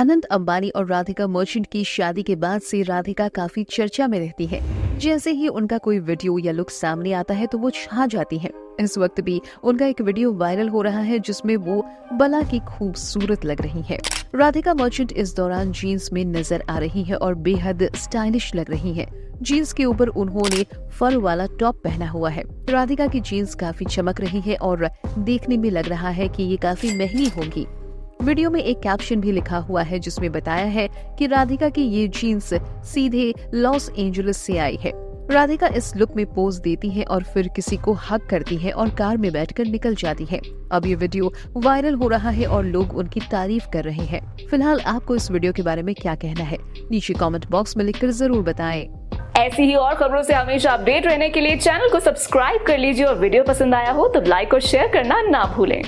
अनंत अंबानी और राधिका मर्चेंट की शादी के बाद से राधिका काफ़ी चर्चा में रहती है। जैसे ही उनका कोई वीडियो या लुक सामने आता है तो वो छा जाती है। इस वक्त भी उनका एक वीडियो वायरल हो रहा है जिसमें वो बला की खूबसूरत लग रही है। राधिका मर्चेंट इस दौरान जीन्स में नज़र आ रही है और बेहद स्टाइलिश लग रही है। जीन्स के ऊपर उन्होंने फर वाला टॉप पहना हुआ है। राधिका की जीन्स काफ़ी चमक रही है और देखने में लग रहा है कि ये काफ़ी महँगी होंगी। वीडियो में एक कैप्शन भी लिखा हुआ है, जिसमें बताया है कि राधिका की ये जीन्स सीधे लॉस एंजलिस से आई है। राधिका इस लुक में पोज देती है और फिर किसी को हक करती है और कार में बैठकर निकल जाती है। अब ये वीडियो वायरल हो रहा है और लोग उनकी तारीफ़ कर रहे हैं। फ़िलहाल आपको इस वीडियो के बारे में क्या कहना है? नीचे कमेंट बॉक्स में लिखकर ज़रूर बताएँ। ऐसी ही और खबरों से हमेशा अपडेट रहने के लिए चैनल को सब्सक्राइब कर लीजिए और वीडियो पसंद आया हो तो लाइक और शेयर करना ना भूलें।